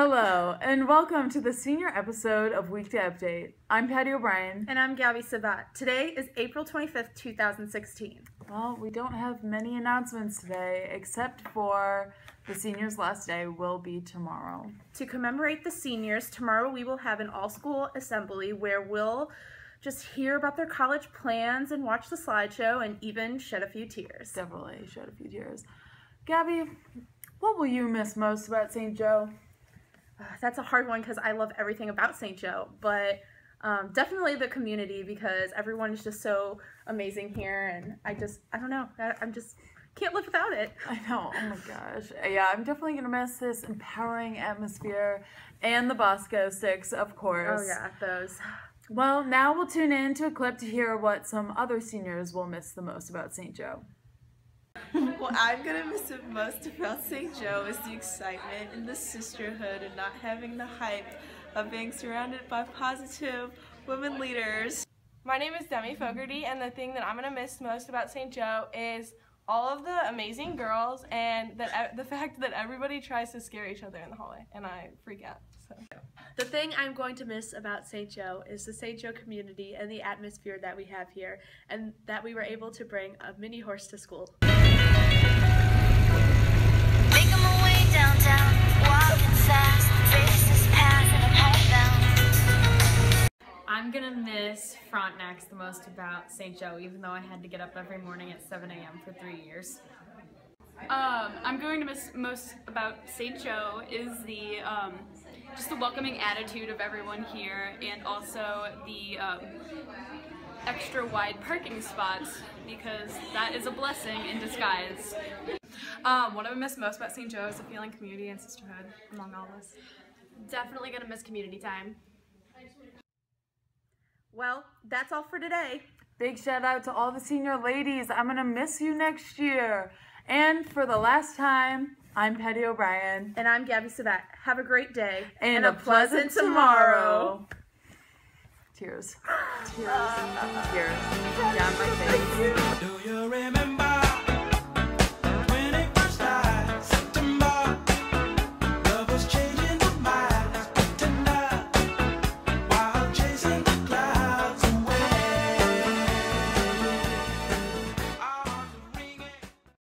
Hello, and welcome to the senior episode of Weekday Update. I'm Patty O'Brien. And I'm Gabby Sabat. Today is April 25th, 2016. Well, we don't have many announcements today, except for the seniors' last day will be tomorrow. To commemorate the seniors, tomorrow we will have an all school assembly where we'll just hear about their college plans and watch the slideshow and even shed a few tears. Definitely shed a few tears. Gabby, what will you miss most about St. Joe? That's a hard one because I love everything about St. Joe, but um, definitely the community because everyone is just so amazing here, and I just I don't know I, I'm just can't live without it. I know. Oh my gosh. Yeah, I'm definitely gonna miss this empowering atmosphere and the Bosco sticks, of course. Oh yeah, those. Well, now we'll tune in to a clip to hear what some other seniors will miss the most about St. Joe. what I'm gonna miss it most about St. Joe is the excitement and the sisterhood and not having the hype of being surrounded by positive women leaders. My name is Demi Fogarty and the thing that I'm gonna miss most about St. Joe is all of the amazing girls and that the fact that everybody tries to scare each other in the hallway and I freak out. So. The thing I'm going to miss about St. Joe is the St. Joe community and the atmosphere that we have here and that we were able to bring a mini horse to school. Miss Frontenacs the most about St. Joe, even though I had to get up every morning at 7 a.m. for three years. Um, I'm going to miss most about St. Joe is the um, just the welcoming attitude of everyone here, and also the um, extra wide parking spots because that is a blessing in disguise. Um, what I miss most about St. Joe is the feeling community and sisterhood among all of us. Definitely gonna miss community time. Well, that's all for today. Big shout out to all the senior ladies. I'm gonna miss you next year. And for the last time, I'm Patty O'Brien. And I'm Gabby Sabat. Have a great day. And, and a, a, pleasant, pleasant tomorrow. tomorrow. Tears. Tears. Tears. Down my face. Do you remember?